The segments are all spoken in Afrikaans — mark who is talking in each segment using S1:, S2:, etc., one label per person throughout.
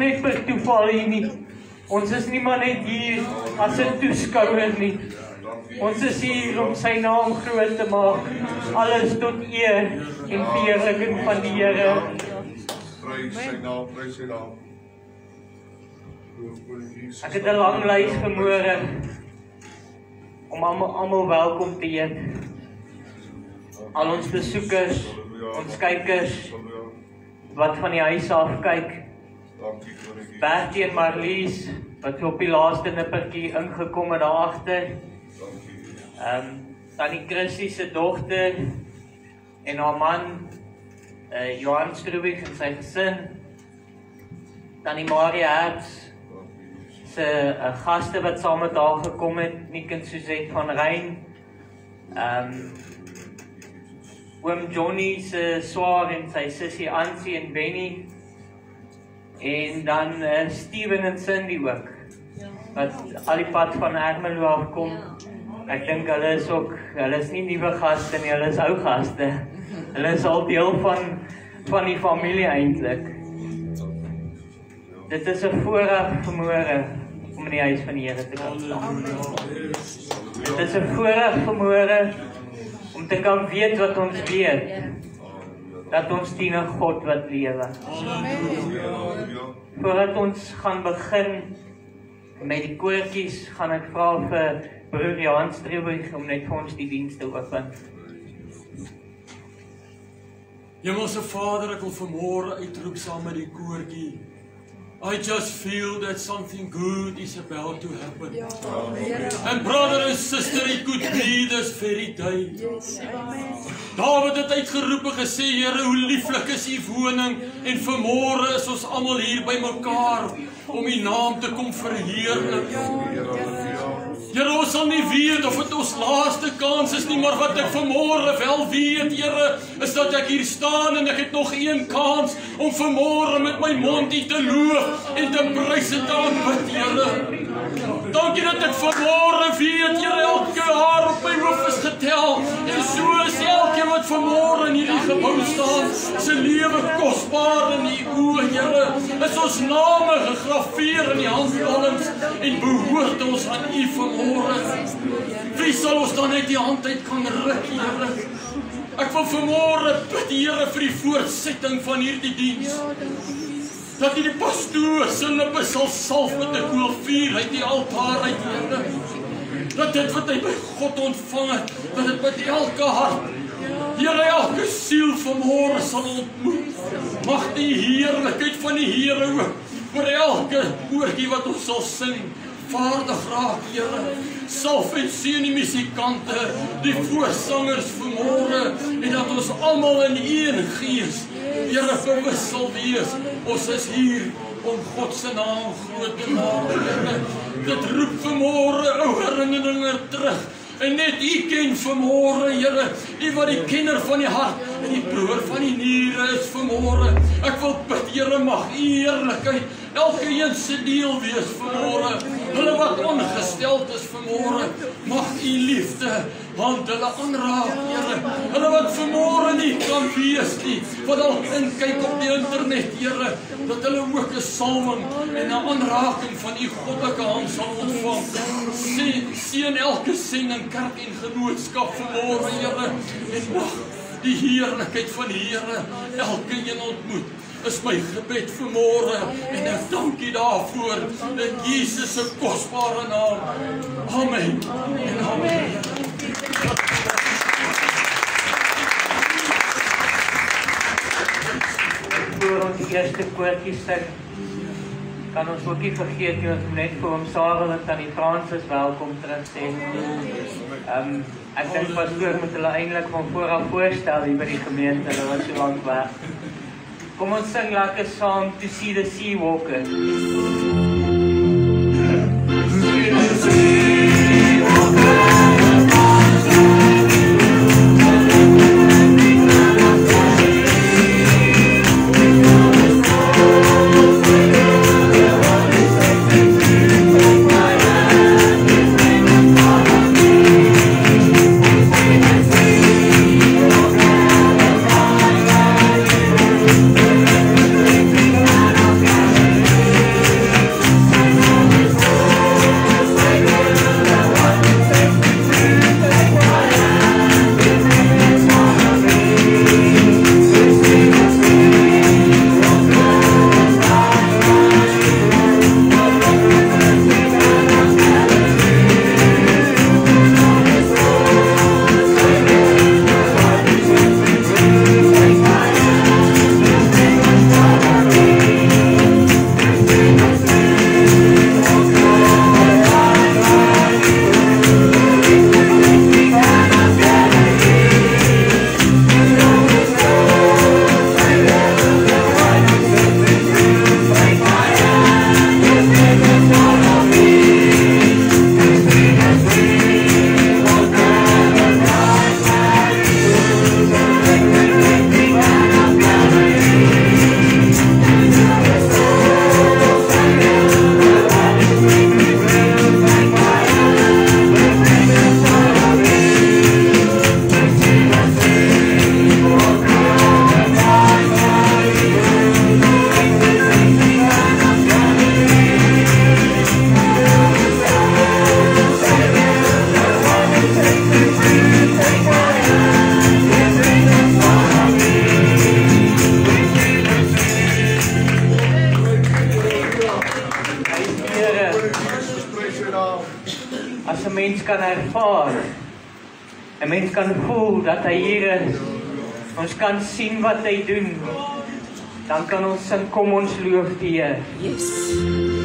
S1: net per toeval hier nie. Ons is nie maar net hier as 'n toeskouer nie. Ons is hier om sy naam groot te maak. Alles tot eer en verheerliking van die Here.
S2: Prys sy naam, prys sy naam.
S1: Ek het 'n lang lys vanmôre om almal almal welkom te heet. Al ons besoekers, ons kykers wat van die huis af kyk.
S2: Dankie koning Jesus.
S1: Bertie en Marlies wat op die laaste nippertjie ingekom het daar agter.
S2: Dankie.
S1: Ehm tannie Chrissy se dogter en haar man uh Johan Strubig en sy gesin. Tannie Maria Hertz se uh, gaste wat saam met haar gekom het, Nick en Suzette van Rein. Ehm oom Johnny se swaar en sy sussie Ansie en Benny. En dan uh, Steven en Cindy ook. Wat al die pad van Ermelo af kom. Ek dink hulle is ook, hulle is nie nuwe gaste nie, hulle is ou gaste. Hulle is al deel van van die familie eintlik. Dit is 'n voorreg vanmôre om in die huis van die Here te kan staan. Dit is 'n voorreg vanmôre om te kan weet wat ons weet. Dat ons dien 'n God wat lewe. Voordat ons gaan begin met die koortjies, gaan ek vra vir broer Johan Streewig om net vir ons die diens te open.
S3: Hemelse Vader, ek wil vanmôre uitroep saam met die koortjie. I just feel that something good is about to happen. And brother and sister, it could be this very day. Dawid het uitgeroep en gesê, Here, hoe lieflik is U woning en vanmôre is ons almal hier bymekaar om U naam te kom verheerlik. Here, ons sal nie weet of dit ons laaste kans is nie, maar wat ek vanmôre wel weet, Here, is dat ek hier staan en ek het nog een kans om vanmôre met my mond U te loof en te prys en te aanbid, Here. Dankie dat ek vanmôre weet, Here, elke haar op my hoof is getel en so is elkeen wat vanmôre in hierdie gebou staan, se lewe kosbaar in U oë, Here. Is ons name gegraveer in die handpalms en behoort ons aan U vanmôre. Wie sal ons dan net die hand uit kan ruk, Here? Ek wil vanmôre bid, Here, vir die voortsetting van hierdie diens dat die pastoor lippe sal salf met 'n koolvuur uit die altaar uit Here. Dat dit wat hy by God ontvang het, dat dit met elke hart Here elke siel vanmôre sal ontmoet. Mag die heerlikheid van die Here ook vir elke woordjie wat ons sal sing vaardig raak, Here. Salf en seën die musikante, die voorsangers vanmôre en dat ons almal in een gees Here bewus sal wees. Ons is hier om God se naam groot te maak. Here. Dit roep vanmôre ou herinneringe terug. En net U ken vanmôre, Here, U wat die kenner van die hart en die proewer van die niere is vanmôre. Ek wil bid, Here, mag U eerlikheid elke een se deel wees vanmôre. Hulle wat ongesteld is vanmôre, mag U liefde hand hulle aanraak, Here. Hulle wat vanmôre nie kan wees nie, wat al inkyk op die internet, Here, dat hulle ook 'n salwing en 'n aanraking van U goddelike hand sal ontvang. Sien, sien elke sending kerk en genootskap vanmôre, Here, en mag die heerlikheid van die Here elkeen ontmoet is my gebed vir môre en ek dank U daarvoor in Jesus se kosbare naam. Amen. En amen.
S1: Voor ons eerste koortjie sing, kan ons ook nie vergeet nie ons moet net vir hom Sarah en tannie Francis welkom terug sê. Ehm um, ek dink pastoor moet hulle eintlik van vooraf voorstel hier by die gemeente, hulle was so lank weg. Kom ons sing lekker saam to see the sea walker. See the sea as 'n mens kan ervaar. 'n Mens kan voel dat hy hier is. Ons kan sien wat hy doen. Dan kan ons sing kom ons loof die Here.
S4: Yes.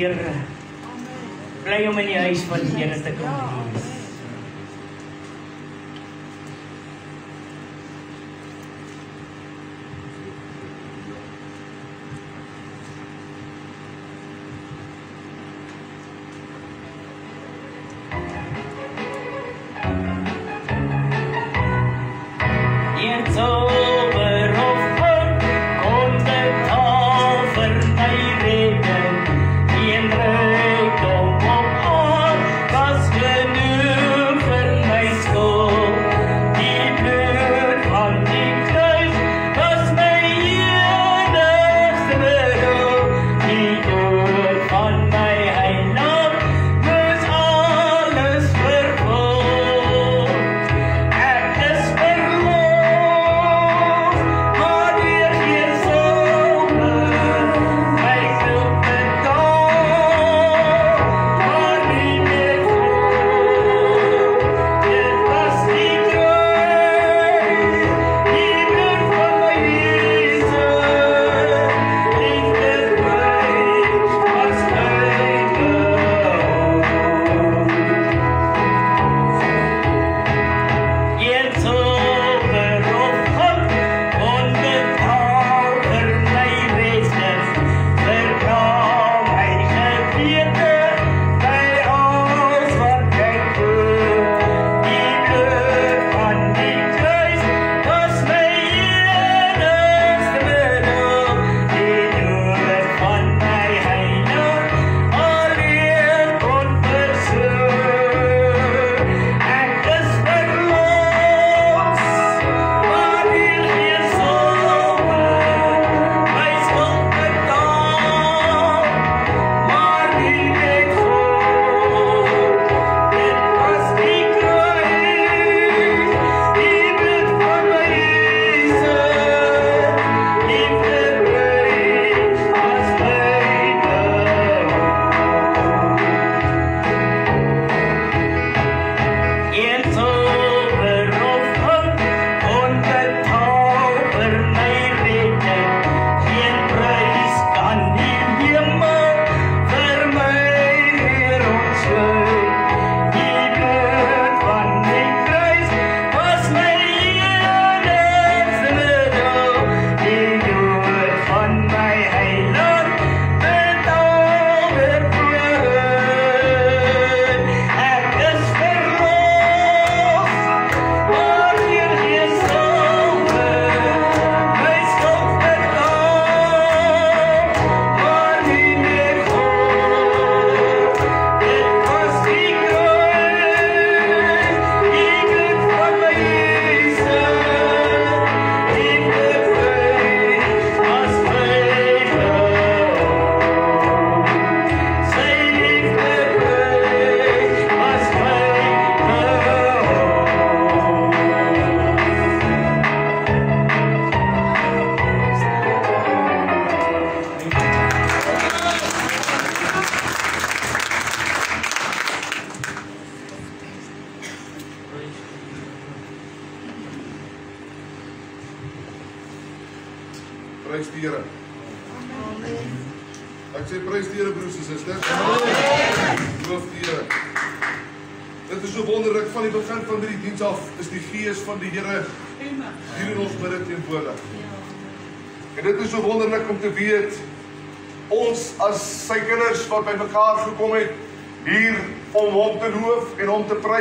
S1: Here.
S5: Bly om in die huis van die Here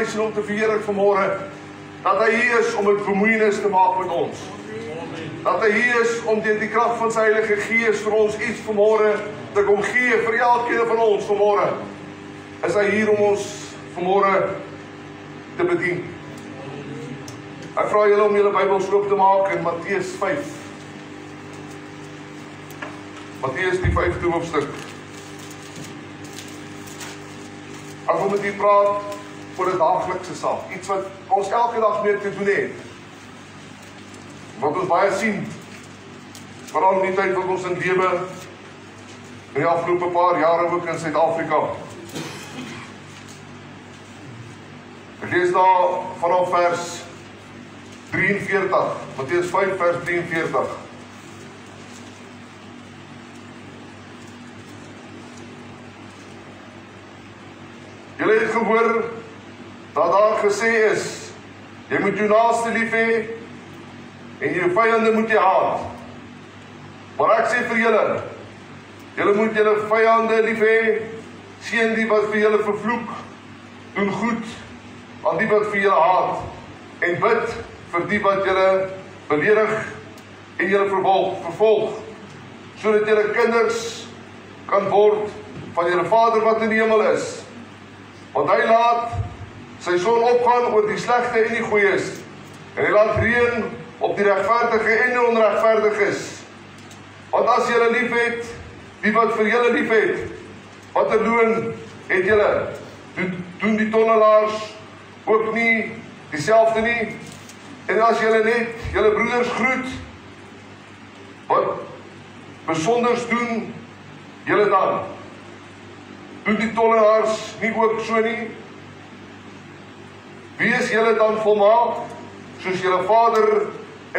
S2: prys en hom te verheerlik vanmôre dat hy hier is om 'n bemoeienis te maak met ons. Dat hy hier is om deur die krag van sy Heilige Gees vir ons iets vanmôre te kom gee vir elkeen van ons vanmôre. Is hy hier om ons vanmôre te bedien. Ek vra julle om julle Bybels oop te maak in Matteus 5. Matteus die 5de hoofstuk. Ek wil met u praat oor 'n daaglikse saak, iets wat ons elke dag mee te doen het. Wat ons baie sien veral in die tyd wat ons in lewe in die afgelope paar jare ook in Suid-Afrika. Ek lees daar vanaf vers 43, Matteus 5 vers 43. Julle het gehoor dat daar gesê is jy moet jou naaste lief hê en jou vyande moet jy haat. Maar ek sê vir julle julle moet julle vyande lief hê, seën die wat vir julle vervloek, doen goed aan die wat vir julle haat en bid vir die wat julle beledig en julle vervolg, vervolg sodat julle kinders kan word van julle Vader wat in die hemel is. Want hy laat sy son opgaan oor die slegte en die goeies. En hy laat reën op die regverdige en die onregverdiges. Want as jy liefhet, wie wat vir julle liefhet, watter loon het julle? Doen, doen die tonnelaars ook nie dieselfde nie? En as julle net julle broeders groet, wat besonders doen julle dan? Doen die tollenaars nie ook so nie? Wees julle dan volmaak soos julle Vader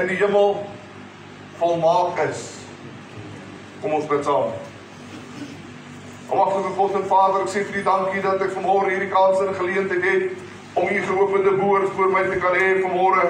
S2: in die hemel volmaak is. Kom ons bid saam. Almagtige God en Vader, ek sê vir U dankie dat ek vanmôre hierdie kans en geleentheid het om U geopende woord voor my te kan hê vanmôre.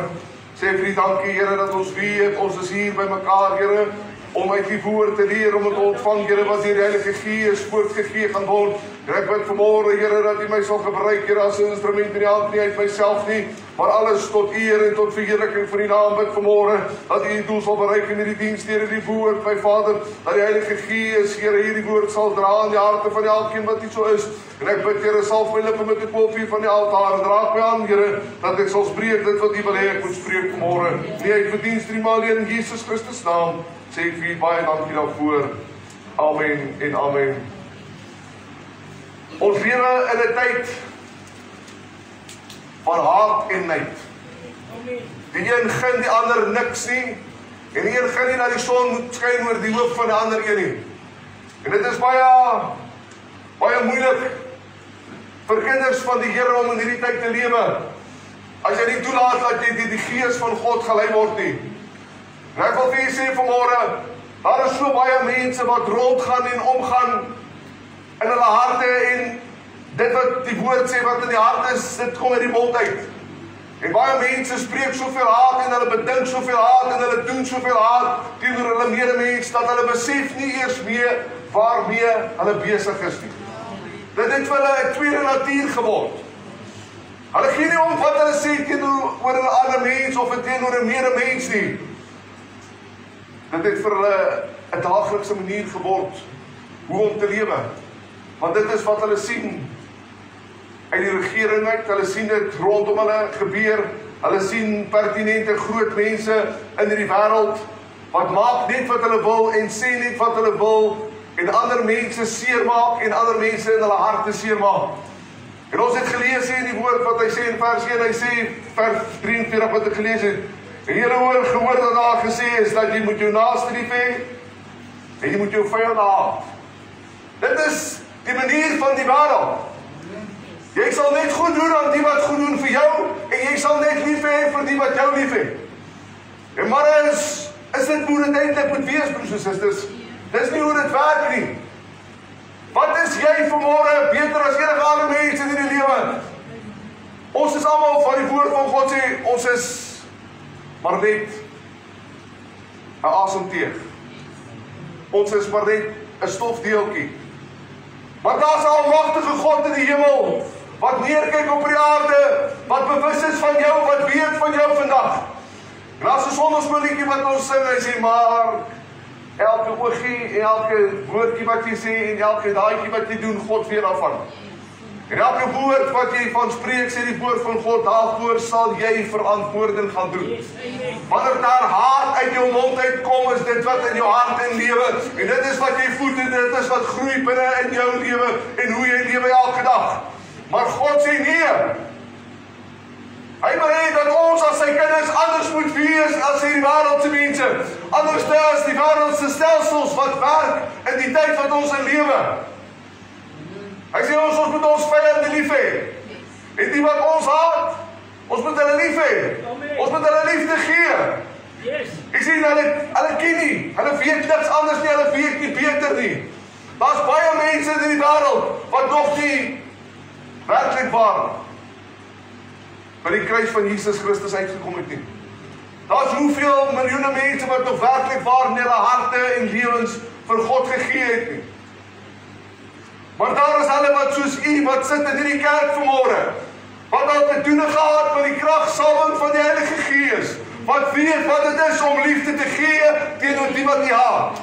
S2: Sê vir U dankie Here dat ons weet ons is hier by mekaar Here om uit die woord te leer om dit te ontvang Here wat die Heilige Gees voortgegee gaan word. En ek bid vanmôre Here dat U my sal gebruik Here as 'n instrument in die hand nie uit myself nie, maar alles tot eer en tot verheerliking van U naam bid vanmôre dat U die doel sal bereik in hierdie diens deur die woord my Vader dat die Heilige Gees Here hierdie woord sal dra in die harte van elkeen wat hier so is. En ek bid Here salf my lippe met die kolfie van die altaar draag my aan Here dat ek sal spreek dit wat U wil hê ek moet spreek vanmôre. Nie uit verdienste nie maar alleen in Jesus Christus naam sê vir baie dankie daarvoor. Amen en amen. Ons lewe in 'n tyd van haat en nait. Die een gun die ander niks nie en die een gun nie dat die son moet skyn oor die hoof van die ander een nie. En dit is baie baie moeilik vir kinders van die Here om in hierdie tyd te lewe. As jy nie toelaat dat jy die, die gees van God gelei word nie. En ek wil vir julle sê vanmôre, daar is so baie mense wat rondgaan en omgaan in hulle harte en dit wat die woord sê wat in die hart is, dit kom uit die mond uit. En baie mense spreek soveel haat en hulle bedink soveel haat en hulle doen soveel haat teenoor hulle medemens dat hulle besef nie eers meer waarmee hulle besig is nie. Dit het vir hulle 'n tweede natuur geword. Hulle gee nie om wat hulle sê teenoor 'n ander mens of teenoor 'n medemens nie. Dit het vir hulle 'n daaglikse manier geword hoe om te lewe. Want dit is wat hulle sien uit die regering uit. Hulle sien dit rondom hulle gebeur. Hulle sien pertinente groot mense in hierdie wêreld wat maak net wat hulle wil en sê net wat hulle wil en ander mense seermaak en ander mense in hulle harte seermaak. En ons het gelees hier in die woord wat hy sê in vers 1, hy sê vers 43 wat ek gelees het. En julle hoor gehoor dat daar gesê is dat jy moet jou naaste lief hê en jy moet jou vyande haat. Dit is die manier van die wêreld. Jy sal net goed doen aan die wat goed doen vir jou en jy sal net lief hê vir die wat jou lief het. En maar is Is dit hoe dit eintlik moet wees, broers en susters? Dis nie hoe dit werk nie. Wat is jy vanmôre beter as enige ander mens in die lewe? Ons is almal van die woord van God sê ons is maar net 'n asemteug. Ons is maar net 'n stofdeeltjie. Maar daar's 'n almagtige God in die hemel wat neerkyk op die aarde, wat bewus is van jou, wat weet van jou vandag. En as ons ons liedjie wat ons sing, hy sê maar elke oogie en elke woordjie wat jy sê en elke daadjie wat jy doen, God weet daarvan. En elke woord wat jy van spreek, sê die woord van God, daarvoor sal jy verantwoording gaan doen. Wanneer daar haat uit jou mond uitkom, is dit wat in jou hart en lewe. En dit is wat jy voed en dit is wat groei binne in jou lewe en hoe jy lewe elke dag. Maar God sê nee. Hy wil hê dat ons as sy kinders anders moet wees as hierdie wêreldse mense. Anders as die wêreldse stelsels wat werk in die tyd wat ons in lewe. Hy sê ons ons moet ons vyande lief hê. En die wat ons haat, ons moet hulle lief hê. Ons moet hulle liefde gee. Yes. Ek sien hulle hulle ken nie. Hulle weet niks anders nie. Hulle weet nie beter nie. Daar's baie mense in die wêreld wat nog nie werklik waar by die kruis van Jesus Christus uitgekom het nie. Daar's hoeveel miljoene mense wat nog werklik waar in hulle harte en lewens vir God gegee het nie. Maar daar is hulle wat soos u wat sit in hierdie kerk vanmôre wat al te doen gehad met die kragsalwing van die Heilige Gees. Wat weet wat dit is om liefde te gee teenoor die wat nie haat.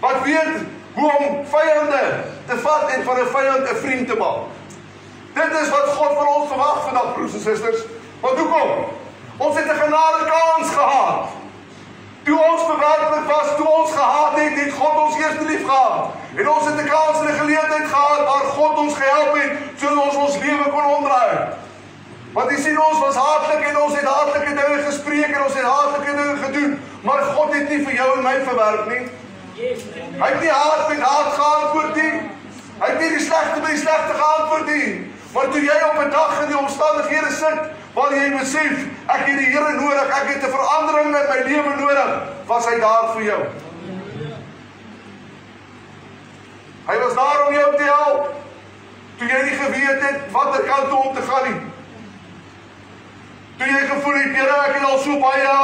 S2: Wat weet hoe om vyande te vat en van 'n vyand 'n vriend te maak. Dit is wat God van ons verwag vandag broers en susters. Want hoekom? Ons het 'n genade kans gehad. Toe ons verwerplik was, toe ons gehaat het, het God ons eers lief gehad. En ons het 'n kans en 'n geleentheid gehad waar God ons gehelp het sodat ons ons lewe kon omdraai. Want jy sien ons was haatlik en ons het haatlike dinge gespreek en ons het haatlike dinge gedoen, maar God het nie vir jou en my verwerp nie. Hy het nie haat met haat geantwoord nie. Hy het nie die slegte met die slegte geantwoord nie. Maar toe jy op 'n dag in die omstandighede sit waar jy besef ek het die Here nodig, ek het 'n verandering in my lewe nodig, was hy daar vir jou. Hy was daar om jou te help. Toe jy nie geweet het watter kant toe om te gaan nie. Toe jy gevoel het, Here, ek het al so baie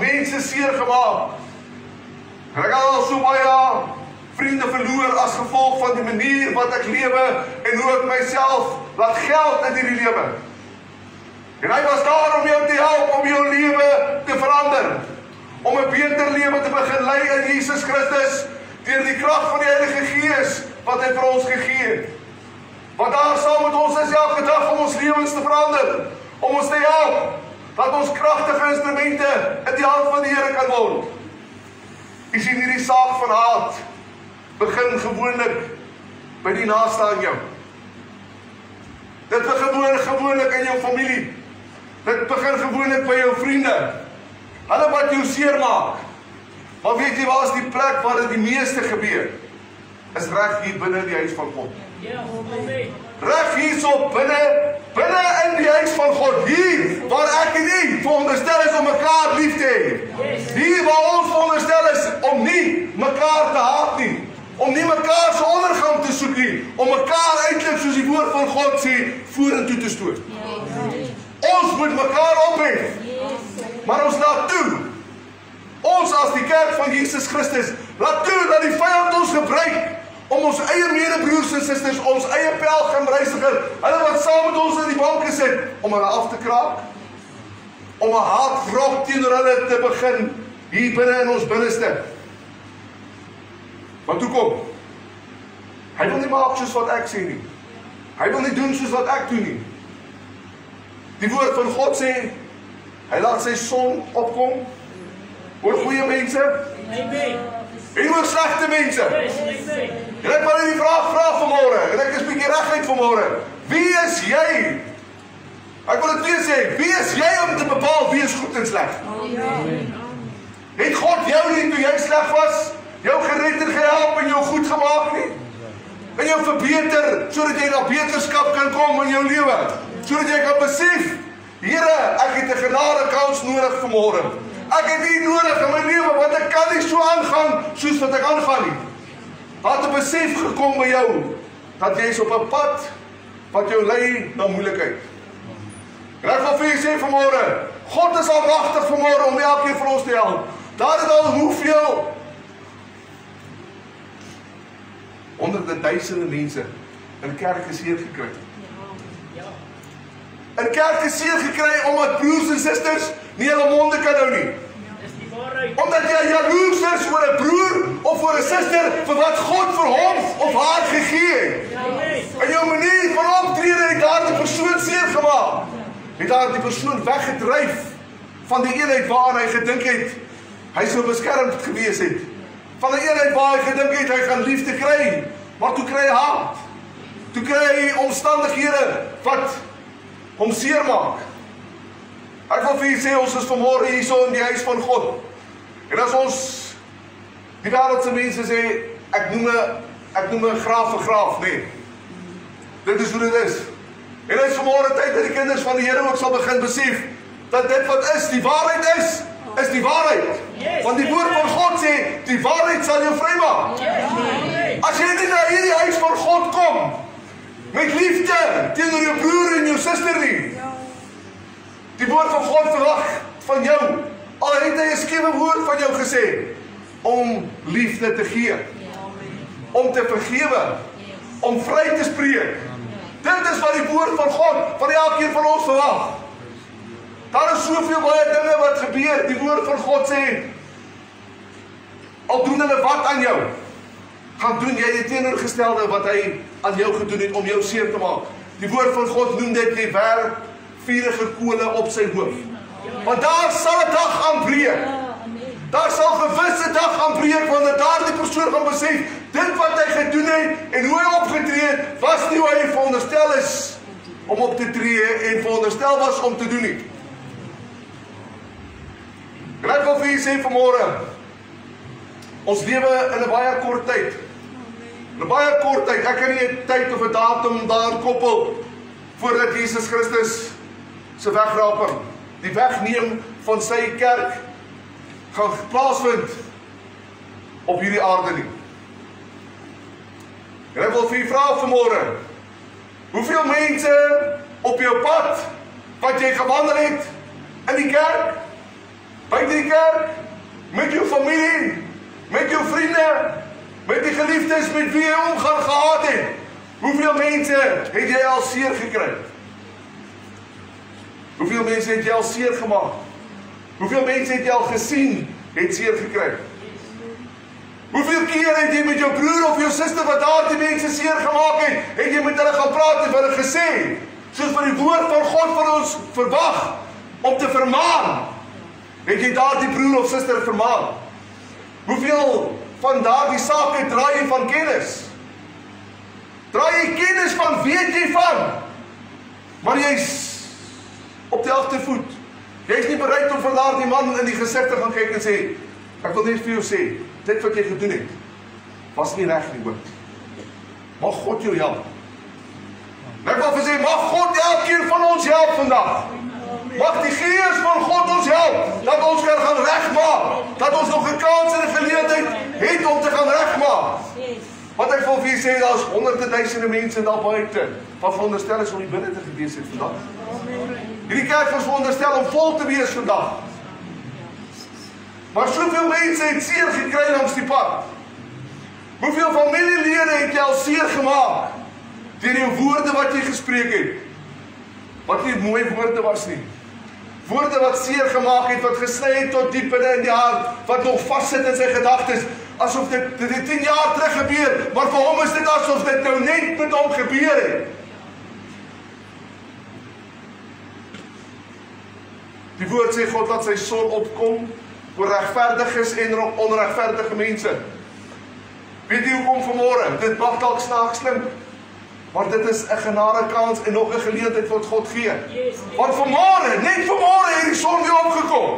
S2: mense seer gemaak. Ek het al so baie vriende verloor as gevolg van die manier wat ek lewe en hoe ek myself laat geld in hierdie lewe. En hy was daar om jou te help om jou lewe te verander, om 'n beter lewe te begin lei in Jesus Christus deur die krag van die Heilige Gees wat hy vir ons gegee het. Want daar saam met ons is elke dag om ons lewens te verander, om ons te help dat ons kragtige instrumente in die hand van die Here kan word. Jy sien hierdie saak van haat begin gewoonlik by die naaste aan jou. Dit begin gewoonlik in jou familie. Dit begin gewoonlik by jou vriende. Hulle wat jou seermaak. Maar weet jy waar is die plek waar dit die meeste gebeur? Is reg hier binne die huis van God. Ja, amen. Reg hierso binne binne in die huis van God hier waar ek en u veronderstel is om mekaar lief te hê. Hier waar ons veronderstel is om nie mekaar te haat nie om nie mekaar se ondergang te soek nie, om mekaar eintlik soos die woord van God sê, vorentoe te stoot. Ons moet mekaar ophef. Maar ons laat toe. Ons as die kerk van Jesus Christus, laat toe dat die vyand ons gebruik om ons eie medebroers en susters, ons eie pelgrimreisigers, hulle wat saam met ons in die banke sit, om hulle af te kraak, om 'n haatvrog teenoor hulle te begin hier binne in ons binneste. Want hoe kom? Hy wil nie maak soos wat ek sê nie. Hy wil nie doen soos wat ek doen nie. Die woord van God sê hy laat sy son opkom oor goeie mense. Amen. En oor slegte mense. En ek wil die vraag vra vanmôre en ek is bietjie reguit vanmôre. Wie is jy? Ek wil dit weer sê, wie is jy om te bepaal wie is goed en sleg? Amen. Het God jou nie toe jy sleg was? jou gered en gehelp en jou goed gemaak nie. En jou verbeter sodat jy na beterskap kan kom in jou lewe. Sodat jy kan besef, Here, ek het 'n genade kans nodig vanmôre. Ek het nie nodig in my lewe want ek kan nie so aangaan soos wat ek aangaan nie. Wat 'n besef gekom by jou dat jy is op 'n pad wat jou lei na moeilikheid. En ek wil vir julle sê vanmôre, God is almagtig vanmôre om elkeen van ons te help. Daar is al hoeveel honderde duisende mense in kerke seer gekry. Ja. In kerke seer gekry omdat broers en susters nie hulle monde kan hou nie. Dis die waarheid. Omdat jy jaloers is oor 'n broer of oor 'n suster vir wat God vir hom of haar gegee het. En jou manier van optrede het daardie persoon seer gemaak. Het daardie persoon weggedryf van die eenheid waar hy gedink het hy sou beskermd gewees het. Van 'n eenheid waar hy gedink het hy gaan liefde kry, maar toe kry hy haat. Toe kry hy omstandighede wat hom seermaak. Ek wil vir julle sê ons is vanmôre hierso in die huis van God. En as ons die wêreldse mense sê ek noem 'n ek noem 'n graaf vir graaf, nee. Dit is hoe dit is. En dit is vanmôre tyd dat die kinders van die Here ook sal begin besef dat dit wat is, die waarheid is, is die waarheid. Want die woord van God sê die waarheid sal jou vrymaak. As jy nie na hierdie huis van God kom met liefde teenoor jou broer en jou suster nie, Die woord van God verwag van jou. Al het hy 'n skewe woord van jou gesê om liefde te gee. Om te vergewe. Om vry te spreek. Dit is wat die woord van God van elkeen van ons verwag. Daar is soveel baie dinge wat gebeur. Die woord van God sê al doen hulle wat aan jou, gaan doen jy die teenoorgestelde wat hy aan jou gedoen het om jou seer te maak. Die woord van God noem dit jy werk vurige kole op sy hoof. Want daar sal 'n dag aanbreek. Daar sal gewisse dag aanbreek wanneer daardie persoon gaan besef dit wat hy gedoen het en hoe hy opgetree het was nie hoe hy veronderstel is om op te tree en veronderstel was om te doen nie. Ek wil vir julle sê vanmôre ons lewe in 'n baie kort tyd. 'n Baie kort tyd. Ek kan nie 'n tyd of 'n datum daar koppel voordat Jesus Christus se wegraping, die wegneem van sy kerk gaan plaasvind op hierdie aarde nie. En ek wil vir u vra vanmôre, hoeveel mense op jou pad wat jy gewandel het in die kerk, buite die kerk, met jou familie, met jou vriende, met die geliefdes met wie jy omgaan gehad het, hoeveel mense het jy al seer gekry? Hoeveel mense het jy al seer gemaak? Hoeveel mense het jy al gesien het seer gekry? Hoeveel keer het jy met jou broer of jou suster wat daardie mense seer gemaak het, het jy met hulle gaan praat en hulle gesê, soos wat die woord van God vir ons verwag om te vermaan, het jy daardie broer of suster vermaan? Hoeveel van daardie sake draai jy van kennis? Draai jy kennis van weet jy van? Maar jy's op die agtervoet. Jy is nie bereid om vir daardie man in die gesig te gaan kyk en sê ek wil net vir jou sê, dit wat jy gedoen het was nie reg nie hoor. Mag God jou help. Ek wil vir sê mag God elkeen van ons help vandag. Mag die Gees van God ons help dat ons kan gaan regmaak, dat ons nog 'n kans en 'n geleentheid het om te gaan regmaak. Want ek wil vir julle sê daar's honderde duisende mense daar buite wat veronderstel is om hier binne te gewees het vandag. Hierdie kerk was veronderstel om vol te wees vandag. Maar soveel mense het seer gekry langs die pad. Hoeveel familielede het jy al seer gemaak deur jou woorde wat jy gespreek het? Wat nie mooi woorde was nie. Woorde wat seer gemaak het, wat gesny het tot diep binne in die hart, wat nog vassit in sy gedagtes, asof dit dit het 10 jaar terug gebeur, maar vir hom is dit asof dit nou net met hom gebeur het. Die woord sê God laat sy son opkom oor regverdiges en onregverdige mense. Weet jy hoekom vanmôre? Dit mag dalk snaaks klink, maar dit is 'n genade kans en nog 'n geleentheid wat God gee. Want vanmôre, net vanmôre het die son weer opgekom.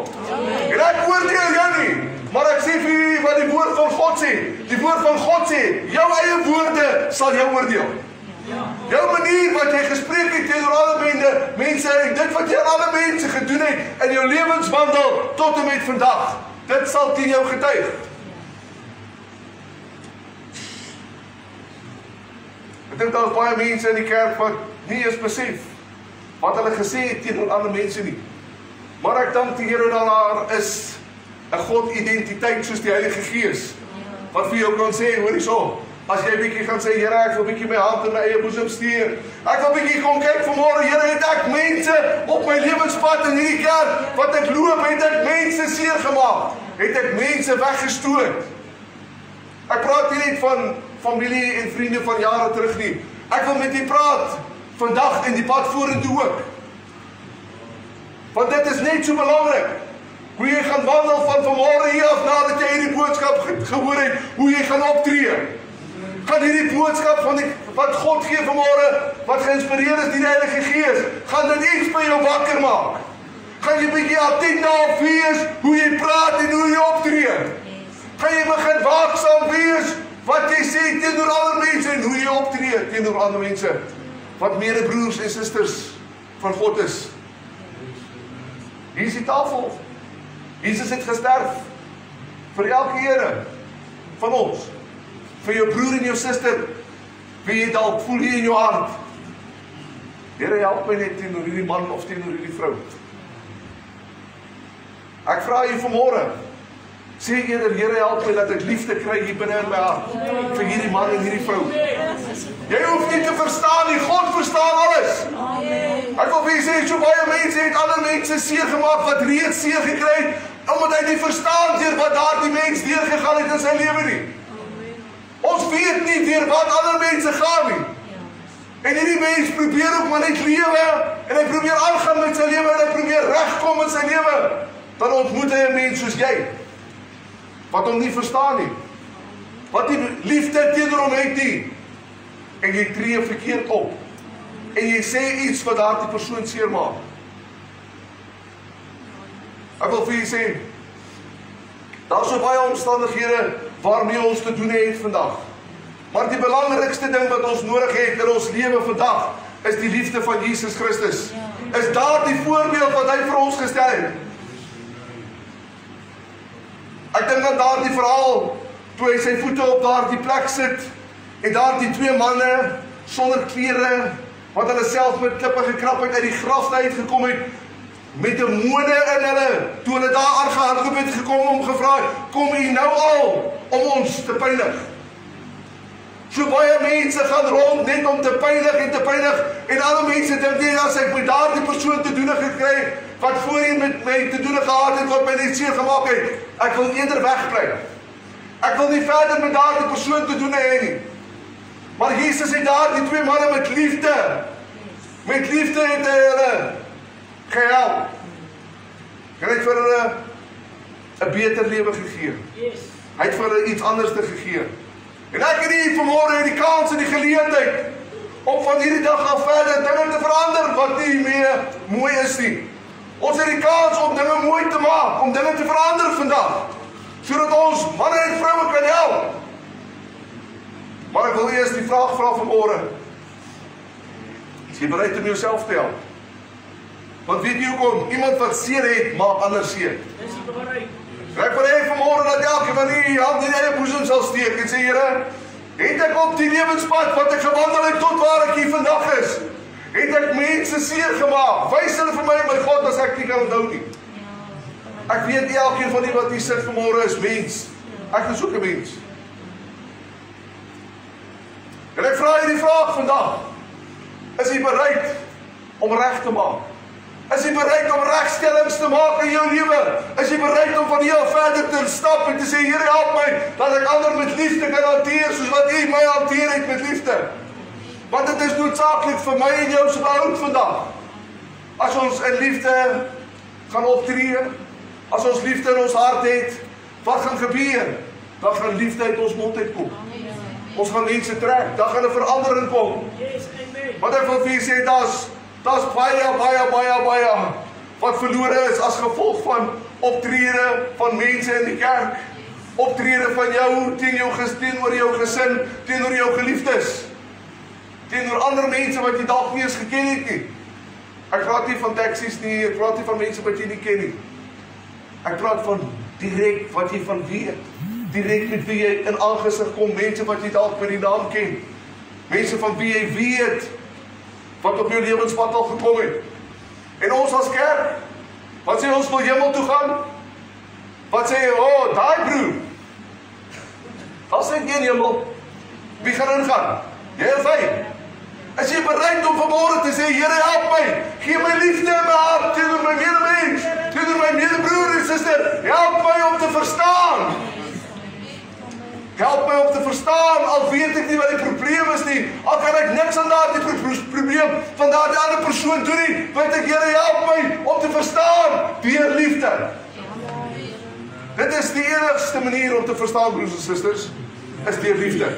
S2: En ek oordeel jou nie, maar ek sê vir u wat die woord van God sê. Die woord van God sê, jou eie woorde sal jou oordeel. Jou manier wat jy gespreek het teenoor ander mense, mense en dit wat jy aan ander mense gedoen het in jou lewenswandel tot en met vandag, dit sal teen jou getuig. Ek dink daar's baie mense in die kerk wat nie eens besef wat hulle gesê het teenoor ander mense nie. Maar ek dank die Here dat daar is 'n God identiteit soos die Heilige Gees wat vir jou kan sê, hoor hierso, as jy bietjie gaan sê Here, ek wil bietjie my hand in my eie boesem steek. Ek wil bietjie kom kyk vanmôre, Here, het ek mense op my lewenspad in hierdie kerk wat ek loop, het ek mense seer gemaak? Het ek mense weggestoot? Ek praat hier net van familie en vriende van jare terug nie. Ek wil met u praat vandag en die pad vorentoe ook. Want dit is net so belangrik. Hoe jy gaan wandel van vanmôre hier af nadat jy hierdie boodskap ge gehoor het, hoe jy gaan optree. Gaan hierdie boodskap van die wat God gee vanmôre, wat geïnspireer is deur die Heilige Gees, gaan dit iets by jou wakker maak. Gaan jy bietjie attent daarop wees hoe jy praat en hoe jy optree. Gaan jy begin waaksaam wees wat jy sê teenoor ander mense en hoe jy optree teenoor ander mense wat medebroers en susters van God is. Hier is die tafel. Jesus het gesterf vir elke Here van ons. Vir jou broer en jou suster wie jy dalk voel hier in jou hart. Here help my net teenoor hierdie man of teenoor hierdie vrou. Ek vra u vanmôre Sê eerder Here help my dat ek liefde kry hier binne in my hart vir hierdie man en hierdie vrou. Jy hoef nie te verstaan nie, God verstaan alles. Ek wil vir sê, so baie mense het ander mense seer gemaak wat reeds seer gekry het omdat hy nie verstaan deur wat daardie mens deurgegaan het in sy lewe nie. Ons weet nie deur wat ander mense gaan nie. En hierdie mens probeer ook maar net lewe en hy probeer aangaan met sy lewe en hy probeer regkom in sy lewe. Dan ontmoet hy 'n mens soos jy wat hom nie verstaan nie. Wat nie liefde teenoor hom het nie. En jy tree verkeerd op. En jy sê iets wat daardie persoon seermaak. Ek wil vir julle sê daar's so baie omstandighede waarmee ons te doen het vandag. Maar die belangrikste ding wat ons nodig het in ons lewe vandag is die liefde van Jesus Christus. Is daardie voorbeeld wat hy vir ons gestel het. Ek dink aan daardie verhaal toe hy sy voete op daardie plek sit en daardie twee manne sonder klere wat hulle self met klippe gekrap het uit die graf uit gekom het met 'n mone in hulle toe hulle daar aangehardloop het gekom om gevra kom u nou al om ons te pynig. So baie mense gaan rond net om te pynig en te pynig en ander mense dink net as ek met daardie persoon te doen gekry wat voorheen met my te doen gehad het wat my net seer gemaak het, ek wil eerder wegbly. Ek wil nie verder met daardie persoon te doen hê nie. Maar Jesus het daardie twee manne met liefde met liefde het hy hulle gehelp. Hy het vir hulle 'n beter lewe gegee. Yes. Hy het vir hulle iets anders te gegee. En ek het hier vanmôre die kans en die geleentheid om van hierdie dag af verder dinge te verander wat nie meer mooi is nie. Ons het die kans om dinge mooi te maak, om dinge te verander vandag sodat ons manne en vroue kan help. Maar ek wil eers die vraag vra vanmôre. Is jy bereid om jouself te help? Want weet jy hoekom iemand wat seer het, maak ander seer. Is jy bereid? Ek wil hê vanmôre dat elkeen van u hand in eie boesem sal steek en sê Here, het ek op die lewenspad wat ek gewandel het tot waar ek hier vandag is, het ek mense seer gemaak. Wys hulle vir my my God as ek nie kan onthou nie. Ek weet elkeen van u wat hier sit vanmôre is mens. Ek is ook 'n mens. En ek vra hierdie vraag vandag. Is jy bereid om reg te maak? Is jy bereid om regstellings te maak in jou lewe? Is jy bereid om van hier af verder te stap en te sê Here help my dat ek ander met liefde kan hanteer soos wat U my hanteer het met liefde? Want dit is noodsaaklik vir my en jou se behoud vandag. As ons in liefde gaan optree, as ons liefde in ons hart het, wat gaan gebeur? Dan gaan liefde uit ons mond uitkom. Ons gaan mense trek, dan gaan 'n verandering kom. Wat ek wil vir julle sê, daar's Daar's baie baie baie baie wat verlore is as gevolg van optrede van mense in die kerk. Optrede van jou teen jou gesteen oor jou gesin, teenoor jou geliefdes. Teenoor ander mense wat jy dalk nie eens geken het nie. Ek praat nie van taksies nie, ek praat nie van mense wat jy nie ken nie. Ek praat van direk wat jy van weet. Direk met wie jy in aangesig kom, mense wat jy dalk met die naam ken. Mense van wie jy weet wat op jou lewenspad al gekom het. En ons as kerk, wat sê ons wil hemel toe gaan? Wat sê jy, "O, oh, daai broer." As jy in hemel, wie gaan ingaan? Jy of hy? As jy bereid om vanmôre te sê, Here, help my. Gee my liefde in my hart teenoor my medemens, teenoor my medebroer en suster. Help my om te verstaan. Help my om te verstaan al weet ek nie wat die probleem is nie. Al kan ek niks aan daardie pro probleem van daardie ander persoon doen nie. Weet ek Here help my om te verstaan deur liefde. Dit is die enigste manier om te verstaan broers en susters is deur liefde.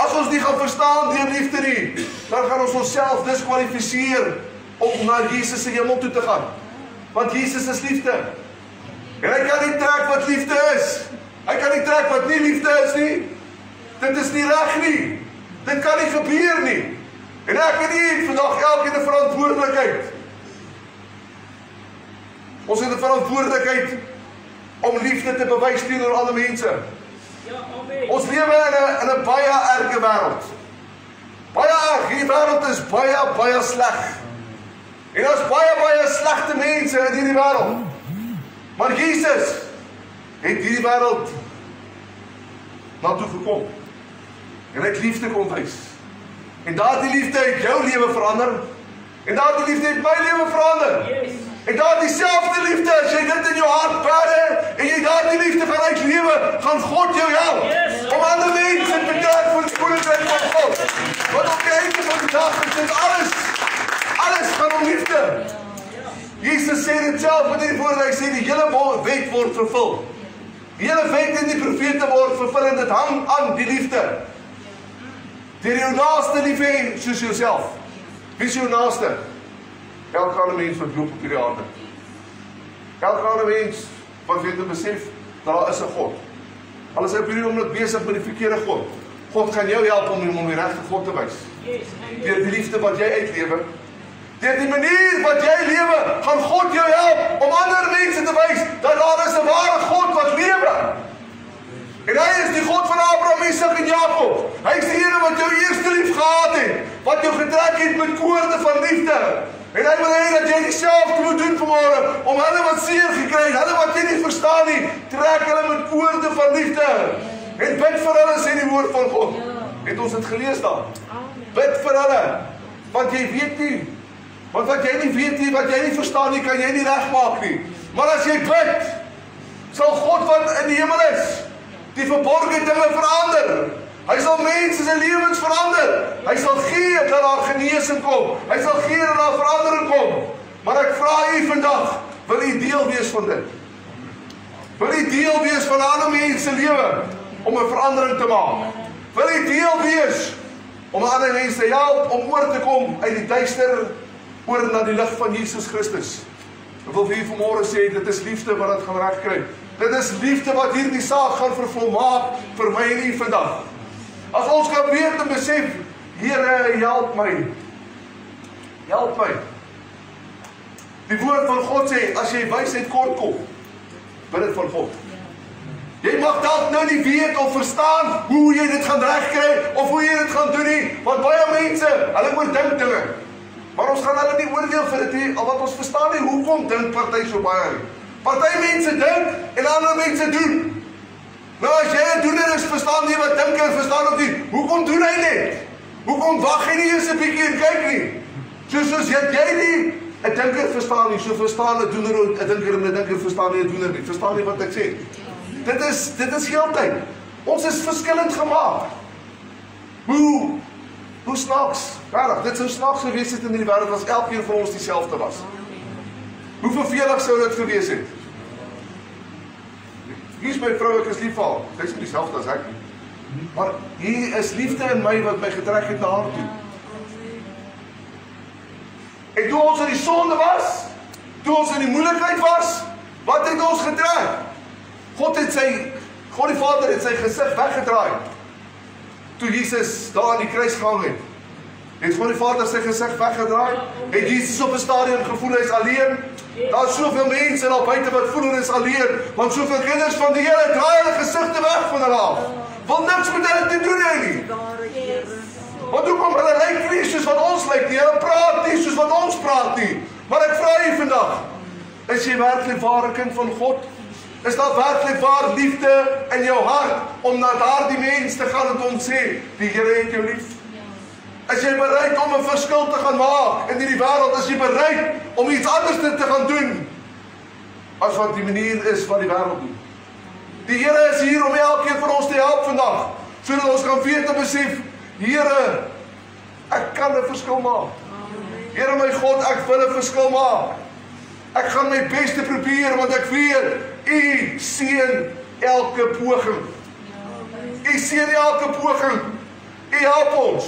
S2: As ons nie gaan verstaan deur liefde nie, dan gaan ons onsself diskwalifiseer om na Jesus se hemel toe te gaan. Want Jesus is liefde. En hy kan nie trek wat liefde is. Hy kan nie trek wat nie liefde is nie. Dit is nie reg nie. Dit kan nie gebeur nie. En ek en u vandag elkeen 'n verantwoordelikheid. Ons het 'n verantwoordelikheid om liefde te bewys teenoor ander mense. Ons lewe in 'n in 'n baie erge wêreld. Baie erg, hierdie wêreld is baie baie sleg. En daar's baie baie slegte mense in hierdie wêreld. Maar Jesus het hierdie wêreld na toe gekom. En hy het liefde kom wys. En daardie liefde het jou lewe verander. En daardie liefde het my lewe verander. Yes. En daardie selfde liefde as jy dit in jou hart bære en jy daardie liefde gaan uitlewe, gaan God jou help. Yes. Om ander mense te trek vir die koninkryk van God. Want op die einde van die dag is dit alles alles gaan om liefde. Jesus sê dit self in die woord, hy sê die hele wet word vervul. Die hele wet en die profete word vervul en dit hang aan die liefde. Deur jou naaste lief hê soos jouself. Wie is jou naaste? Elke ander mens wat loop op hierdie aarde. Elke ander mens wat weet en besef dat daar is 'n God. Al is hy op hierdie oomblik besig met die verkeerde God. God gaan jou help om hom om die regte God te wys. Deur die liefde wat jy uitlewe Deur die manier wat jy lewe, gaan God jou help om ander mense te wys dat daar is 'n ware God wat lewe. En hy is die God van Abraham, Isak en Jakob. Hy is die Here wat jou eerste lief gehad het, wat jou getrek het met koorde van liefde. En hy wil hê dat jy dieselfde moet doen vanmôre om hulle wat seer gekry het, hulle wat jy nie verstaan nie, trek hulle met koorde van liefde. En bid vir hulle sê die woord van God. Het ons dit gelees daar? Bid vir hulle. Want jy weet nie Want wat jy nie weet nie, wat jy nie verstaan nie, kan jy nie regmaak nie. Maar as jy bid, sal God wat in die hemel is, die verborgde dinge verander. Hy sal mense se lewens verander. Hy sal gee dat daar genesing kom. Hy sal gee dat daar verandering kom. Maar ek vra u vandag, wil u deel wees van dit? Wil u deel wees van ander mense se lewe om 'n verandering te maak? Wil u deel wees om ander mense te help om oor te kom uit die duister oor na die lig van Jesus Christus. Ek wil vir u vanmôre sê dit is liefde wat dit gaan regkry. Dit is liefde wat hierdie saak gaan vervolmaak vir my en u vandag. As ons kan weet en besef, Here, help my. Help my. Die woord van God sê as jy wysheid kort kom, bid dit van God. Jy mag dalk nou nie weet of verstaan hoe jy dit gaan regkry of hoe jy dit gaan doen nie, want baie mense, hulle oordink dinge. Maar ons gaan hulle nie oordeel vir dit nie, al wat ons verstaan nie hoekom dink party so baie. Party mense dink en ander mense doen. Nou as jy 'n doener is, verstaan jy wat dink en verstaan ook nie. Hoekom doen hy net? Hoekom wag hy nie eens 'n bietjie en kyk nie? Soos soos jy jy nie 'n dinker verstaan nie, so verstaan 'n doener ook 'n dinker en 'n dinker verstaan nie 'n doener nie. Verstaan jy wat ek sê? Dit is dit is heeltyd. Ons is verskillend gemaak. Hoe Hoe snaaks? Regtig, dit sou snaaks gewees het in die wêreld as elkeen van ons dieselfde was. Hoe vervelig sou dit gewees het? Hier is my vrou, ek is lief vir haar. Sy is dieselfde as ek. Maar hier is liefde in my wat my getrek het na haar toe. En toe ons in die sonde was, toe ons in die moeilikheid was, wat het ons getrek? God het sy God die Vader het sy gesig weggedraai. toe Jesus daar aan die kruis gehang het. Het God die Vader sy gesig weggedraai? Het Jesus op 'n stadium gevoel hy's alleen? Daar's soveel mense daar buite wat voel hulle is alleen, want soveel kinders van die Here draai hulle gesigte weg van hulle af. Wil niks met hulle te doen hê nie. Want hoe kom hulle lyk nie soos wat ons lyk nie? Hulle praat nie soos wat ons praat nie. Maar ek vra u vandag, is jy werklik ware kind van God? Is daar werklik waar liefde in jou hart om na daardie mense te gaan en hom sê, die Here het jou lief? Is jy bereid om 'n verskil te gaan maak in hierdie wêreld? Is jy bereid om iets anders te gaan doen as wat die manier is wat die wêreld doen? Die Here is hier om elkeen van ons te help vandag, sodat ons kan weet en besef, Here, ek kan 'n verskil maak. Here my God, ek wil 'n verskil maak. Ek gaan my bes te probeer want ek weet U seën elke poging. U seën elke poging. U help ons.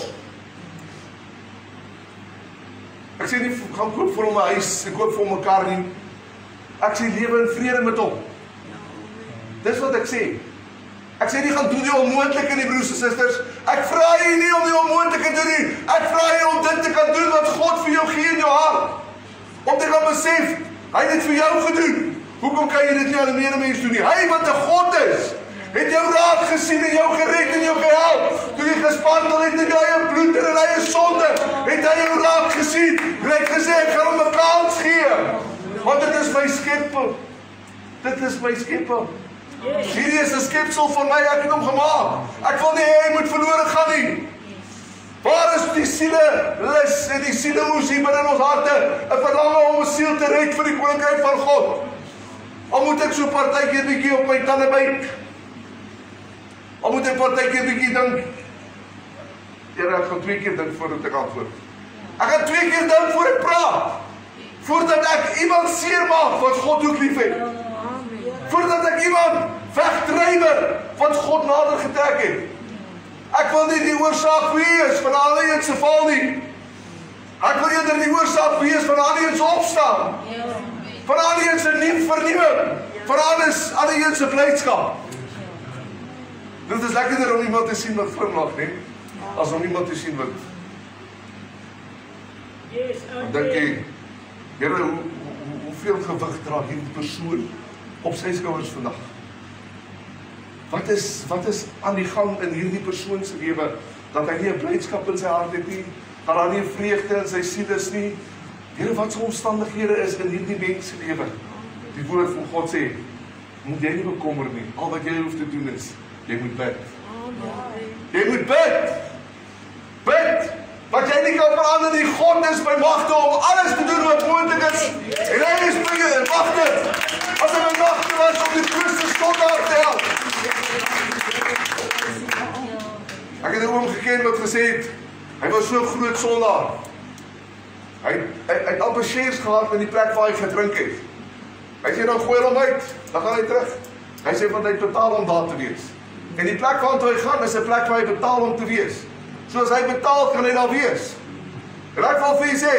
S2: Ek sê nie gaan koop vir hom 'n huis, ek koop vir hom 'n kar nie. Ek sê lewe in vrede met hom. Dis wat ek sê. Ek sê nie gaan doen die onmoontlike nie broers en susters. Ek vra u nie om die onmoontlike te doen nie. Ek vra u om dit te kan doen wat God vir jou gee in jou hart. Om te kan besef, hy het dit vir jou gedoen. Hoekom kan jy dit nie aan 'n medemens doen nie? Hy wat 'n God is, het jou raak gesien en jou gered en jou gehelp. Toe jy gespantel het in jou eie bloed en in eie sonde, het hy jou raak gesien. Hy het gesê ek gaan hom 'n kans gee. Want dit is my skepper. Dit is my skepper. Hierdie is 'n skepsel van my, ek het hom gemaak. Ek wil nie hê hy moet verlore gaan nie. Waar is die siele lus en die siele moes hier binne in ons harte 'n verlange om 'n siel te red vir die koninkryk van God? Al moet ek so partykeer bietjie op my tande byt. Al moet ek partykeer bietjie dink. Here, ek gaan twee keer dink voordat ek antwoord. Ek gaan twee keer dink voor ek praat. Voordat ek iemand seermaak wat God ook liefhet. Voordat ek iemand wegdrywe wat God nader getrek het. Ek wil nie die oorsaak wees van alheen se val nie. Ek wil eerder die oorsaak wees van alheen se opstaan. Van alheen se nuwe vernuwing. Van alles alheen se blydskap. Dit is lekkerder om iemand te sien wat glimlag, nee, as om iemand te sien wat
S4: Yes,
S2: dink jy, Here, hoe, hoe hoeveel gewig dra hierdie persoon op sy skouers vandag? Wat is wat is aan die gang in hierdie persoon se lewe dat hy nie 'n blydskap in sy hart het nie, dat daar nie vreugde in sy siel is nie? Here, wat se omstandighede is in hierdie mens se lewe? Die woord van God sê, moet jy nie bekommer nie. Al wat jy hoef te doen is, jy moet bid. Jy moet bid. Bid. Wat jy nie kan verander nie, God is by magte om alles te doen wat moontlik is. En hy is by jou magte. As hy by magte was om die Christus tot daar te help. Ek het 'n oom geken wat gesê het hy was so groot sondaar. Hy hy, het amper shares gehad in die plek waar hy gedrink het. Hy sê dan gooi hom uit, dan gaan hy terug. Hy sê want hy betaal om daar te wees. En die plek waartoe hy gaan is 'n plek waar hy betaal om te wees. Soos hy betaal kan hy daar wees. En ek wil vir u sê,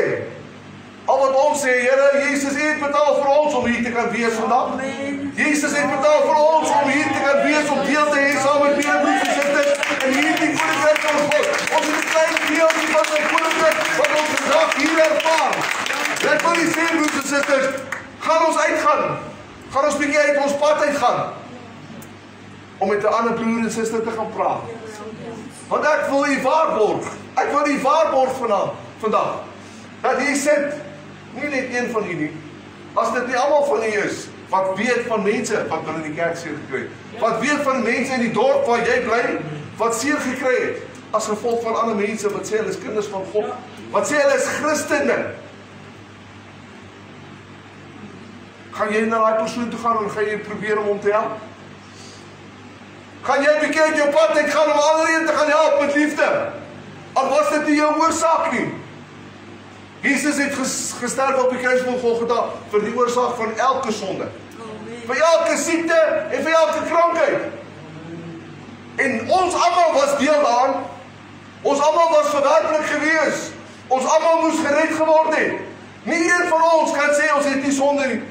S2: al wat ons sê, Here, Jesus het betaal vir ons om hier te kan wees vandag. Jesus het betaal vir ons om hier te kan wees om deel te hê saam met meer broers en susters in hierdie koninkryk van God. Ons het 'n klein deeltjie van sy koninkryk wat ons vandag hier ervaar. Ek wil nie sê broers en susters, gaan ons uitgaan. Gaan ons bietjie uit ons pad uitgaan om met 'n ander broer en suster te gaan praat. Want ek wil u waarborg. Ek wil u waarborg vanaand, vandag. Dat hier sit nie net een van u nie. As dit nie almal van u is wat weet van mense wat hulle in die kerk seer gekry het. Wat weet van mense in die dorp waar jy bly wat seer gekry het as gevolg van ander mense wat sê hulle is kinders van God. Wat sê hulle is Christene. Gaan jy na daai persoon toe gaan en gaan jy probeer om hom te help? Gaan jy bietjie uit jou pad uit gaan om alreeds te gaan help met liefde? Al was dit nie jou oorsaak nie. Jesus het ges, gesterf op die kruis van Golgotha vir die oorsaak van elke sonde. Vir elke siekte en vir elke krankheid. En ons almal was deel daaraan. Ons almal was verwerklik gewees. Ons almal moes gered geword het. Nie een van ons kan sê ons het nie sonde nie.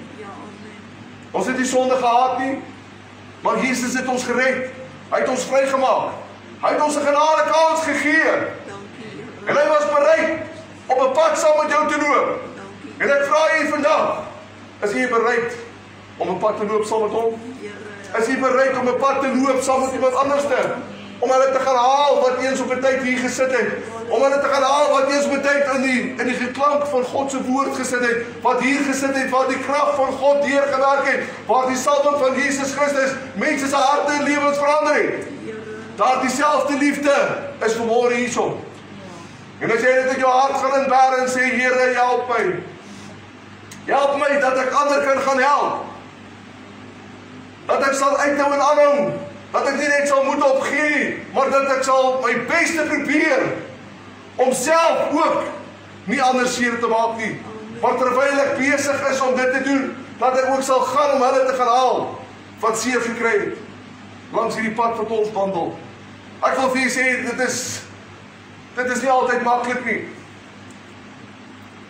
S2: Ons het nie sonde gehad nie. Maar Jesus het ons gered. Hy het ons vrygemaak. Hy het ons 'n genade kans gegee. En hy was bereid om 'n pad saam met jou te loop. En ek vra u vandag, is u bereid om 'n pad te loop saam met hom? Is u bereid om 'n pad te loop saam met iemand anderste? Om hulle te gaan haal wat eens op 'n tyd hier gesit het. Om hulle te gaan haal wat eens op 'n tyd in die in die geklank van God se woord gesit het. Wat hier gesit het waar die krag van God deurgewerk het. Waar die salwing van Jesus Christus mense se harte en lewens verander het. Daar dieselfde liefde is vanmôre hierso. En as jy dit in jou hart gaan inbær en sê Here, help my. Help my dat ek ander kan gaan help. Dat ek sal uithou en aanhou. Dat ek nie net sal moet opgee, maar dat ek sal my beste probeer om self ook nie anders seer te maak nie. Maar terwyl ek besig is om dit te doen, dat ek ook sal gaan om hulle te gaan haal wat seer gekry het langs hierdie pad wat ons wandel. Ek wil vir julle sê dit is dit is nie altyd maklik nie.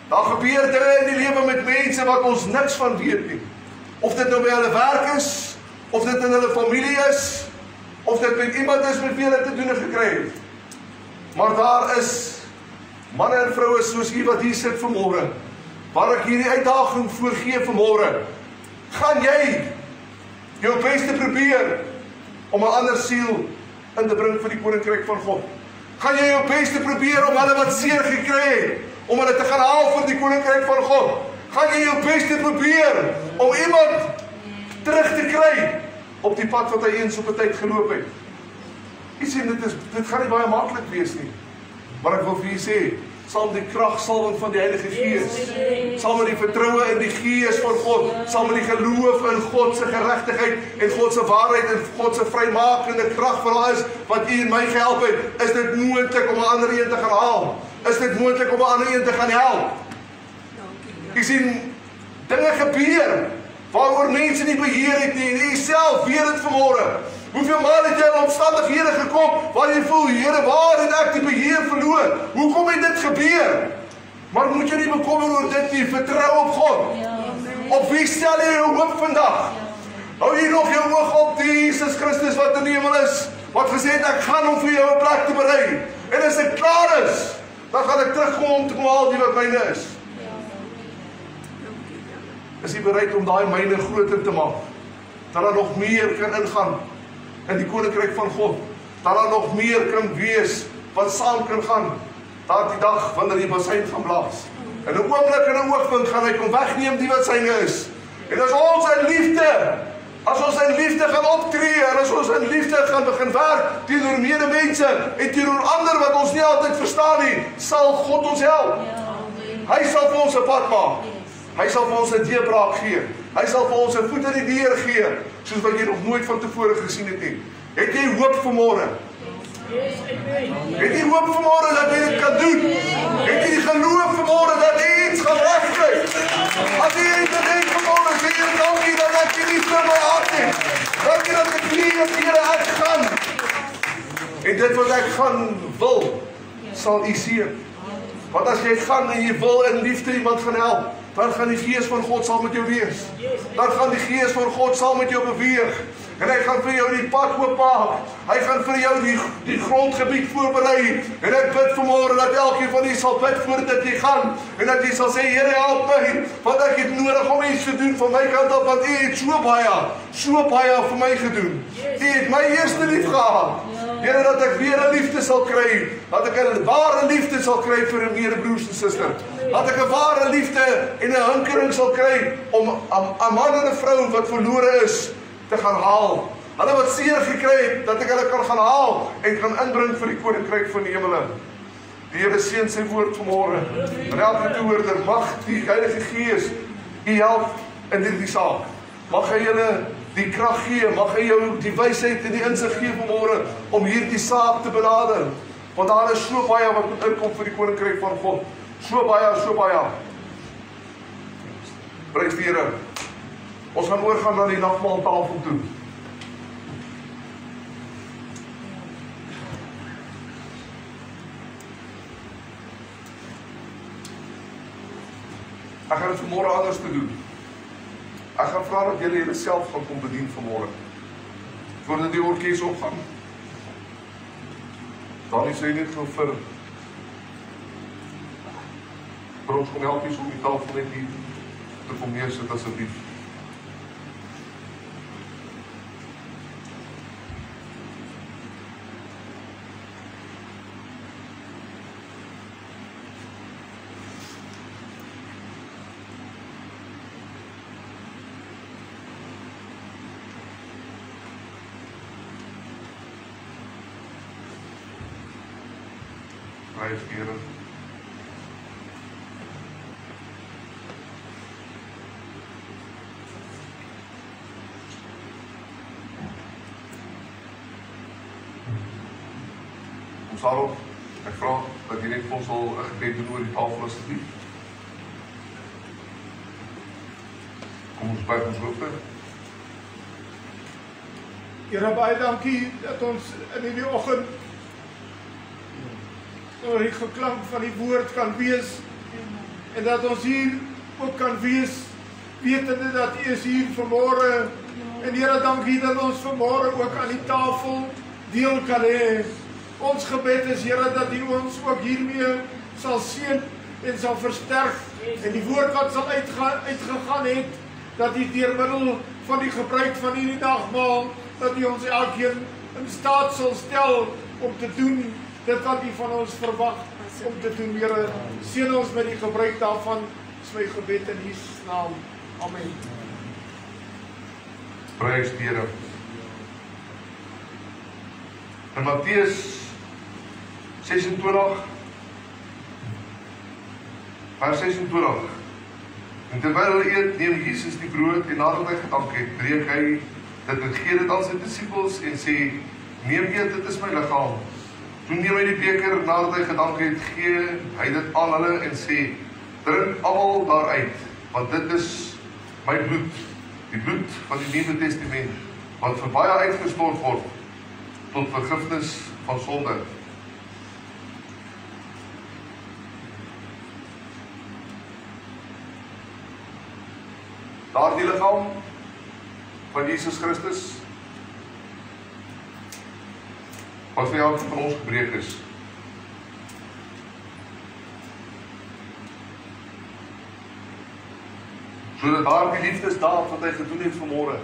S2: Daar gebeur dinge in die lewe met mense wat ons niks van weet nie. Of dit nou by hulle werk is, of dit in hulle familie is, of dit met iemand is met wie hulle te doen gekry het. Maar daar is manne en vroue soos u wat hier sit vanmôre. Waar ek hierdie uitdaging voorgee vanmôre. Gaan jy jou beste probeer om 'n ander siel in te bring vir die koninkryk van God? Gaan jy jou beste probeer om hulle wat seer gekry het om hulle te gaan haal vir die koninkryk van God? Gaan jy jou beste probeer om iemand terug te kry op die pad wat hy eens op 'n tyd geloop het? Jy sien dit is dit gaan nie baie maklik wees nie. Maar ek wil vir julle sê, saam met die kragsalwing van die Heilige Gees, saam met die vertroue in die Gees van God, saam met die geloof in God se geregtigheid en God se waarheid en God se vrymakende krag vir alles wat U en my gehelp het, is dit moontlik om 'n ander een te gaan haal. Is dit moontlik om 'n ander een te gaan help? Jy sien dinge gebeur waaroor mense nie beheer het nie. U self weet dit vanmôre. Hoeveel maal het jy in omstandighede gekom waar jy voel, Here, waar het ek die beheer verloor? Hoekom het dit gebeur? Maar moet jy nie bekommer oor dit nie, vertrou op God. Op wie stel jy jou hoop vandag? Hou jy nog jou oog op Jesus Christus wat in die hemel is? Wat gesê het ek gaan om vir jou 'n plek te berei. En as ek klaar is, dan gaan ek terugkom om te haal die wat myne is. Is jy bereid om daai myne groter te maak? Dat daar nog meer kan ingaan in die koninkryk van God. Dat daar nog meer kan wees wat saam kan gaan. Daardie dag wanneer die bassein gaan blaas. In 'n oomblik en 'n oogwink gaan hy kom wegneem die wat syne is. En as ons in liefde, as ons in liefde gaan optree en as ons in liefde gaan begin werk teenoor medemense en teenoor ander wat ons nie altyd verstaan nie, sal God ons help. Hy sal vir ons 'n pad maak. Hy sal vir ons 'n deurbraak gee. Hy sal vir ons 'n voet in die deur gee, soos wat jy nog nooit van tevore gesien het nie. Het jy hoop vir môre? Het jy hoop vir môre dat jy dit kan doen? Het jy die geloof vir môre dat jy iets gaan regkry? As jy dit dink vir môre, sê jy dankie dat ek nie vir my hart het. Dankie dat ek nie op hierdie hart gaan. En dit wat ek gaan wil, sal u sien. Want as jy gaan en jy wil in liefde iemand gaan help, dan gaan die gees van God saam met jou wees. Dan gaan die gees van God saam met jou beweeg. En hy gaan vir jou die pad oopmaak. Hy gaan vir jou die die grondgebied voorberei. En ek bid vanmôre dat elkeen van u sal bid voordat jy gaan en dat jy sal sê Here help my, want ek het nodig om iets te doen van my kant af want u het so baie, so baie vir my gedoen. U het my eerste lief gehad. Here dat ek weer 'n liefde sal kry, dat ek 'n ware liefde sal kry vir 'n medebroers en susters. Dat ek 'n ware liefde en 'n hinkering sal kry om 'n man en 'n vrou wat verlore is te gaan haal. Hulle wat seer gekry het, dat ek hulle kan gaan haal en kan inbring vir die koninkryk van die hemele. Die Here seën sy woord vanmôre. En elke toehoorder mag die Heilige Gees u help in hierdie saak. Mag hy julle die krag gee, mag hy jou die wysheid en die insig gee vanmôre om hierdie saak te benader. Want daar is so baie wat moet inkom vir die koninkryk van God. So baie, so baie. Prys die Here. Ons gaan oorgaan na die nagmaaltafel toe. Ek gaan dit vanmôre anders te doen. Ek gaan vra dat julle julleself gaan kom bedien vanmôre. Voordat die orkes opgaan. Dan sê net gou vir vir ons kom help hier om die tafel net hier te kom neersit asseblief. Prys die Here. Sal ek vra dat jy net vir ons sal 'n gebed doen oor die tafel asseblief. Kom ons buig ons hoofde.
S4: Here baie dankie dat ons in hierdie oggend oor die geklank van die woord kan wees en dat ons hier ook kan wees wetende dat U is hier vanmôre en Here dankie dat ons vanmôre ook aan die tafel deel kan hê. Ons gebed is Here dat U ons ook hiermee sal seën en sal versterk en die woord wat sal uitgaan uitgegaan het dat U deur middel van die gebruik van hierdie dagmaal dat U ons elkeen in staat sal stel om te doen dit wat U van ons verwag om te doen. Here, seën ons met die gebruik daarvan. Dis my gebed in Jesus naam. Amen.
S2: Prys die Here. In Matteus 26 vers 26 En terwyl hulle eet, neem Jesus die brood en nadat hy gedank het, breek hy dit en gee dit aan sy disippels en sê: "Neem eet, dit is my liggaam." Toe neem hy die beker nadat hy gedank het, gee hy dit aan hulle en sê: "Drink almal daaruit, want dit is my bloed, die bloed van die Nuwe Testament wat vir baie uitgestort word tot vergifnis van sonde." Daardie liggaam van Jesus Christus wat vir elkeen van ons gebreek is. Sodat daardie liefdesdaad wat hy gedoen het vanmôre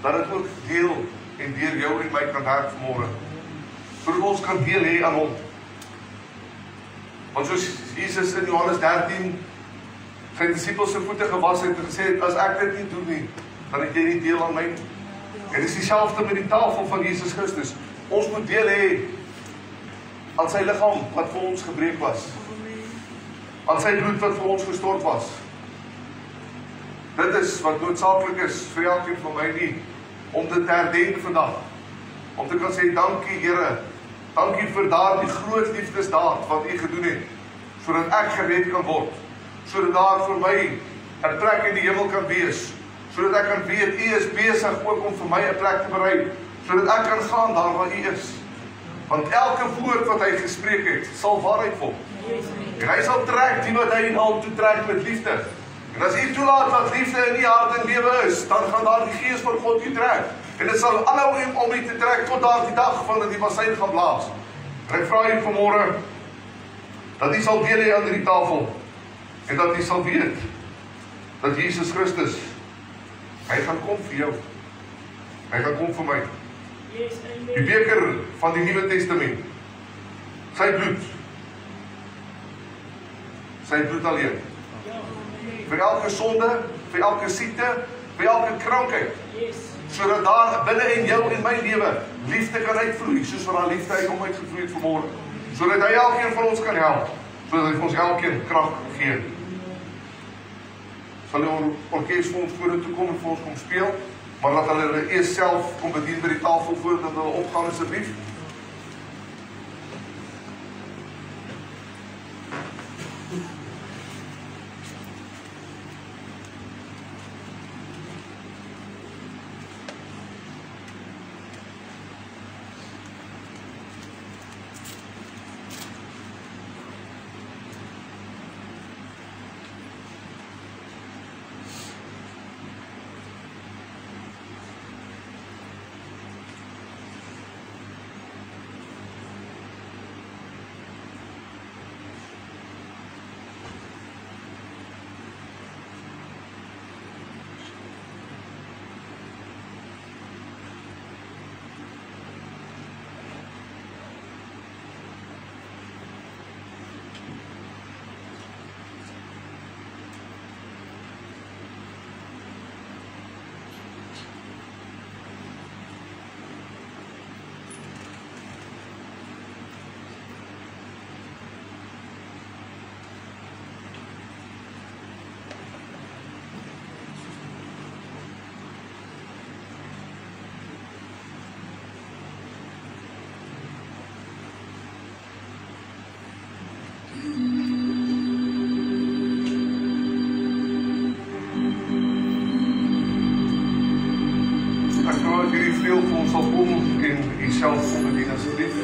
S2: dat dit ook deel en deur jou en my kan werk vanmôre. Sodat ons kan deel hê aan hom. Want soos Jesus in Johannes 13 sy disippels se voete gewas het en gesê het as ek dit nie doen nie, dan het jy nie deel aan my nie. En dis dieselfde met die tafel van Jesus Christus. Ons moet deel hê aan sy liggaam wat vir ons gebreek was. Aan sy bloed wat vir ons gestort was. Dit is wat noodsaaklik is vir elkeen van my nie om dit te herdenk vandag. Om te kan sê dankie Here. Dankie vir daardie groot liefdesdaad wat U gedoen het sodat ek gered kan word sodat daar vir my 'n plek in die hemel kan wees, sodat ek kan weet U is besig ook om vir my 'n plek te berei, sodat ek kan gaan daar waar U is. Want elke woord wat hy gespreek het, sal waarheid word. En hy sal trek die wat hy in hom toe trek met liefde. En as U toelaat dat liefde in U hart en lewe is, dan gaan daardie gees van God U trek. En dit sal aanhou om U te trek tot daardie dag wanneer die bassein gaan blaas. En ek vra U vanmôre dat U sal deel hê aan hierdie tafel en dat jy sal weet dat Jesus Christus hy gaan kom vir jou. Hy gaan kom vir my.
S1: Yes, amen.
S2: Die beker van die Nuwe Testament. Sy bloed. Sy bloed alleen.
S1: Ja.
S2: Vir elke sonde, vir elke siekte, vir elke krankheid,
S1: Yes.
S2: sodat daar binne in jou en my lewe liefde kan uitvloei, soos wat daar liefde uit hom uitgevloei het vanmôre. Sodat hy elkeen van ons kan help, sodat hy vir ons elkeen krag gee. Sal die or orkes vir ons vorentoe kom en vir ons kom speel, maar laat hulle eers self kom bedien by die tafel voordat hulle opgaan asseblief. En Uself kom bedien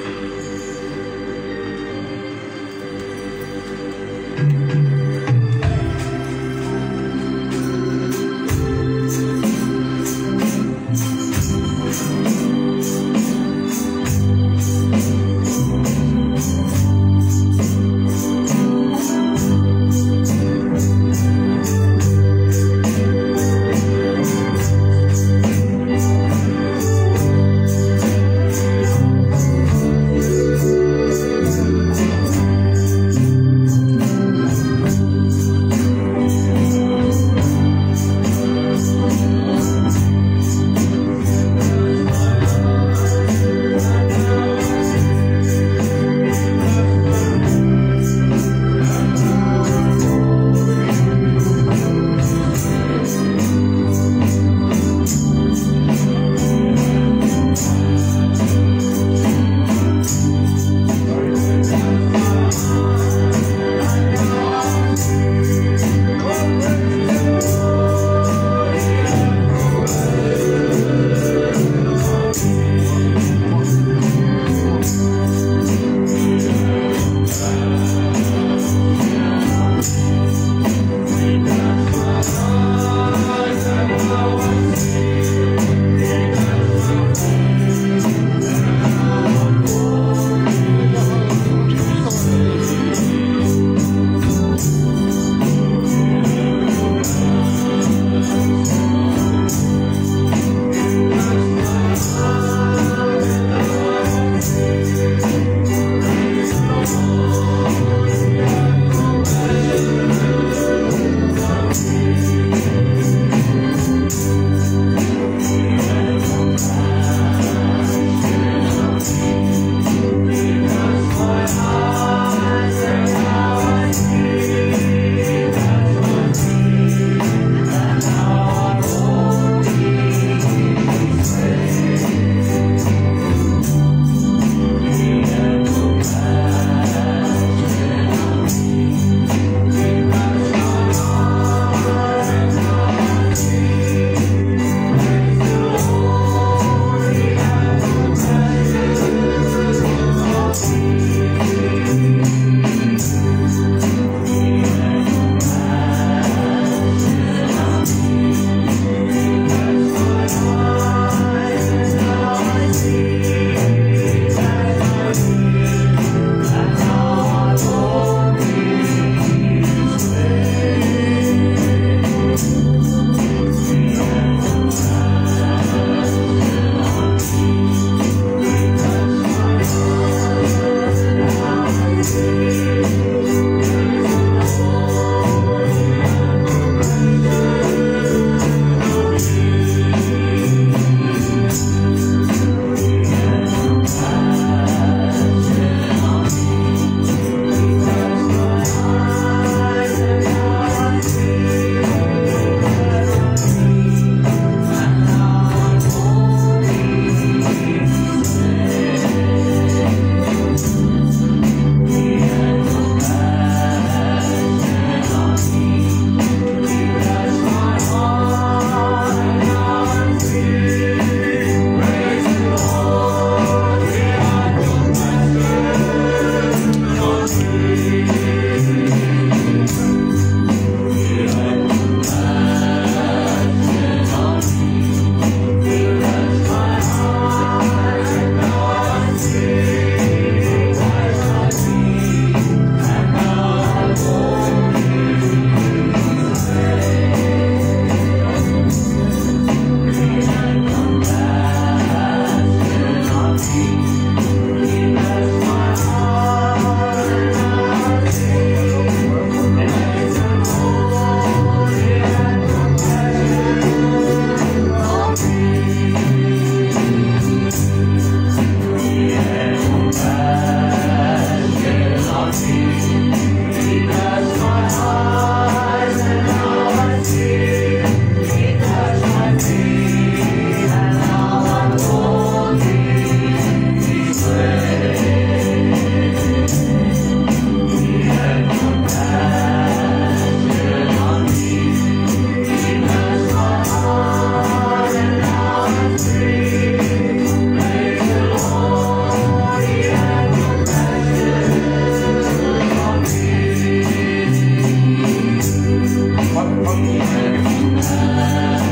S2: If you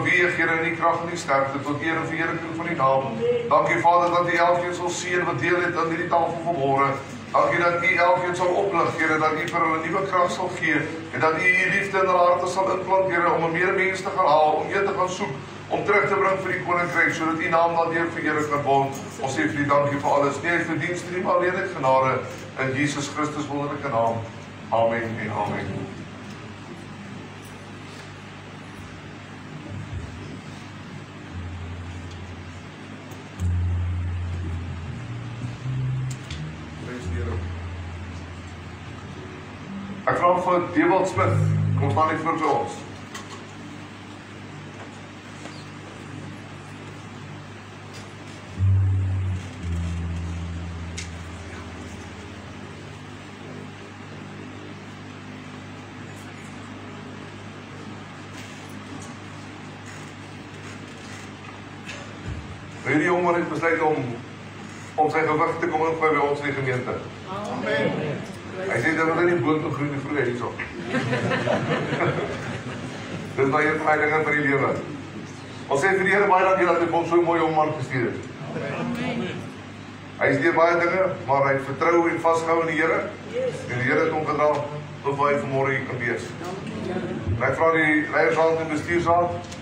S2: beweeg, Here, in die krag en die sterkte tot eer en verheerliking van U naam. Dankie Vader dat U elkeen sal seën wat deel het aan hierdie tafel vanmôre. Dankie dat U elkeen sal oplig, Here, dat U vir hulle nuwe krag sal gee en dat U U liefde in hulle harte sal implant, Here, om meer mense te gaan haal, om U te gaan soek om terug te bring vir die koninkryk sodat u naam daardeur verheerlik kan word. Ons sê vir u dankie vir alles. Nie vir dienste nie, maar alleen net genade in Jesus Christus wonderlike naam. Amen en amen. Vra vir Dewald Smith, kom staan net voor ons. Hierdie jongen het besluit om om sy gewig te kom ingooi by ons in die gemeente. Amen. Hy sê dat hulle nie boot te groei vroeg hierso. Dis baie baie dinge vir die lewe. Ons sê vir die Here baie dankie dat hy ons so mooi om man gestuur het. Amen. Hy sê baie dinge, maar hy vertrou en vasgehou in die Here. En die Here het hom gedra tot waar hy vanmôre hier kan wees. Dankie. Ek vra die leiersraad en bestuursraad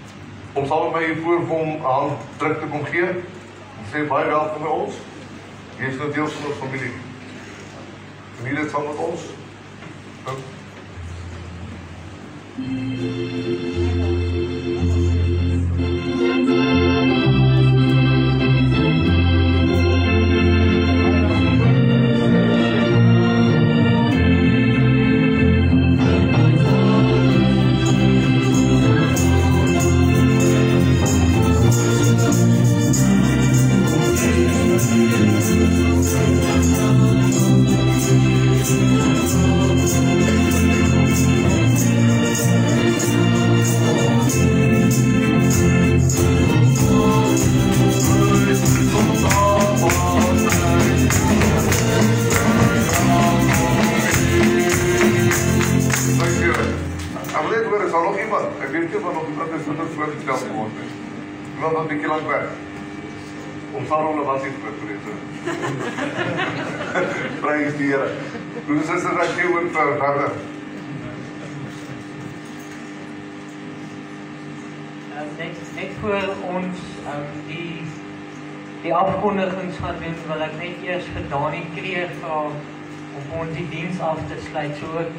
S2: om saam met my voor kom aan druk te kom gee. Ek sê baie welkom by ons. Jy is nou deel van ons familie. Familie saam met ons. Dank.
S6: Diens af te